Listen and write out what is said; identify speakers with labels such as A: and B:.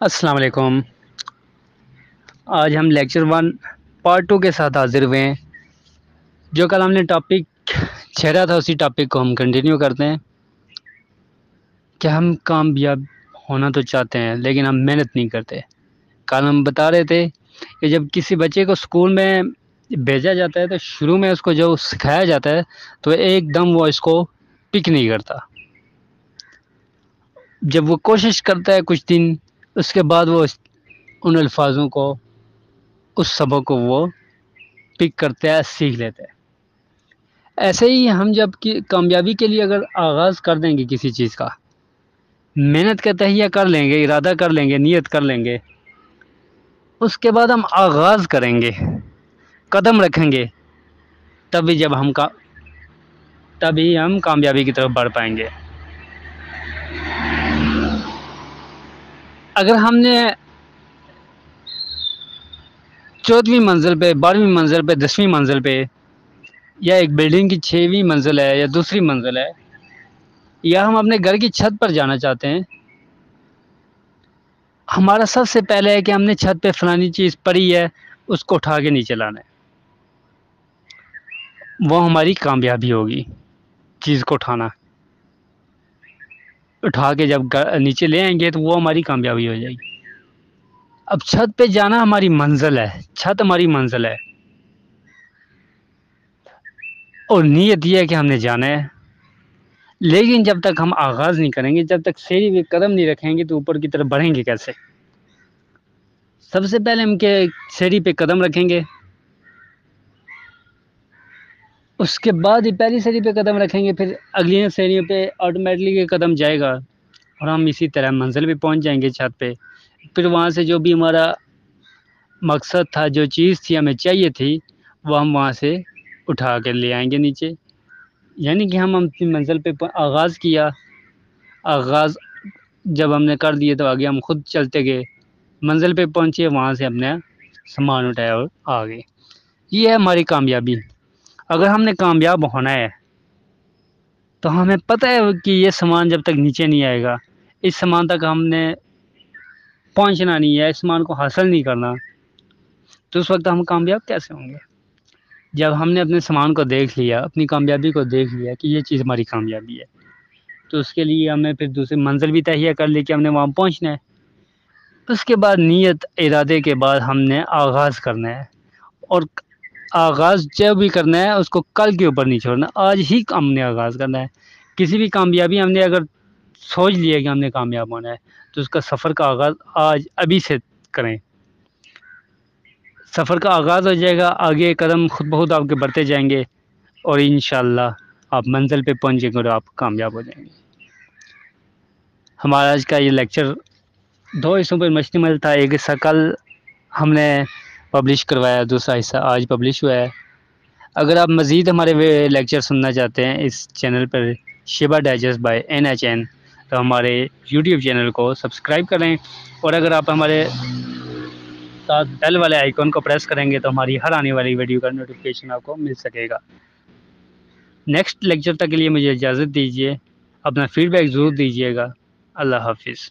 A: अस्सलाम वालेकुम आज हम लेक्चर वन पार्ट टू के साथ हाजिर हुए हैं। जो कल हमने टॉपिक छेड़ा था, उसी टॉपिक को हम कंटिन्यू करते हैं। कि हम कामयाब होना तो चाहते हैं, लेकिन हम मेहनत नहीं करते। कल हम बता रहे थे कि जब किसी बच्चे को स्कूल में भेजा जाता है तो शुरू में उसको जो सिखाया जाता है तो एकदम वो इसको पिक नहीं करता। जब वो कोशिश करता है कुछ दिन उसके बाद वो उन अल्फाजों को, उस सबक को वो पिक करते हैं, सीख लेते हैं। ऐसे ही हम जब कि कामयाबी के लिए अगर आगाज़ कर देंगे किसी चीज़ का, मेहनत का तहिया कर लेंगे, इरादा कर लेंगे, नीयत कर लेंगे, उसके बाद हम आगाज़ करेंगे, कदम रखेंगे, तभी जब हम का तभी हम कामयाबी की तरफ़ बढ़ पाएँगे। अगर हमने चौदहवीं मंजिल पे, बारहवीं मंजिल पे, दसवीं मंजिल पे, या एक बिल्डिंग की छवीं मंजिल है, या दूसरी मंजिल है, या हम अपने घर की छत पर जाना चाहते हैं, हमारा सबसे पहले है कि हमने छत पे फलानी चीज़ पड़ी है, उसको उठा के नीचे लाना है। वो हमारी कामयाबी होगी, चीज़ को उठाना। उठा के जब नीचे ले आएँगे तो वो हमारी कामयाबी हो जाएगी। अब छत पे जाना हमारी मंजिल है, छत हमारी मंजिल है। और नीयत यह है कि हमने जाना है। लेकिन जब तक हम आगाज़ नहीं करेंगे, जब तक सीढ़ी पे कदम नहीं रखेंगे तो ऊपर की तरफ़ बढ़ेंगे कैसे? सबसे पहले हम के सीढ़ी पे कदम रखेंगे। उसके बाद ही पहली सीढ़ी पे कदम रखेंगे, फिर अगली सीढ़ियों पे ऑटोमेटिकली ये कदम जाएगा। और हम इसी तरह मंजिल पे पहुँच जाएँगे छत पे। फिर वहाँ से जो भी हमारा मकसद था, जो चीज़ थी, हमें चाहिए थी, वो हम वहाँ से उठा कर ले आएँगे नीचे। यानी कि हम अपनी मंजिल पे, आगाज़ किया। आगाज़ जब हमने कर दिए तो आगे हम खुद चलते गए। मंजिल पे पहुँचे, वहाँ से हमने सामान उठाया और आ गए। ये है हमारी कामयाबी। अगर हमने कामयाब होना है तो हमें पता है कि ये सामान जब तक नीचे नहीं आएगा, इस सामान तक हमने पहुँचना नहीं है, इस सामान को हासिल नहीं करना तो उस वक्त हम कामयाब कैसे होंगे? जब हमने अपने सामान को देख लिया, अपनी कामयाबी को देख लिया कि ये चीज़ हमारी कामयाबी है तो उसके लिए हमें फिर दूसरी मंजिल भी तहिया कर ली कि हमने वहाँ पहुँचना है। उसके बाद नीयत इरादे के बाद हमने आगाज़ करना है और आगाज़ जब भी करना है, उसको कल के ऊपर नहीं छोड़ना, आज ही हमने आगाज़ करना है। किसी भी कामयाबी हमने अगर सोच लिया कि हमने कामयाब होना है तो उसका सफ़र का आगाज़ आज अभी से करें। सफ़र का आगाज़ हो जाएगा, आगे कदम खुद बहुत आपके बढ़ते जाएँगे और इन आप मंजिल पे पहुँचेंगे और आप कामयाब हो जाएँगे। हमारा आज का ये लेक्चर दो हिस्सों पर मुश्तमिल था, एक हिस्सा कल हमने पब्लिश करवाया, दूसरा हिस्सा आज पब्लिश हुआ है। अगर आप मज़ीद हमारे लेक्चर सुनना चाहते हैं, इस चैनल पर Shiba digest by N H N तो हमारे यूट्यूब चैनल को सब्सक्राइब करें। और अगर आप हमारे साथ बेल वाले आइकॉन को प्रेस करेंगे तो हमारी हर आने वाली वीडियो का नोटिफिकेशन आपको मिल सकेगा। नेक्स्ट लेक्चर तक के लिए मुझे इजाज़त दीजिए, अपना फ़ीडबैक ज़रूर दीजिएगा। अल्लाह हाफिज़।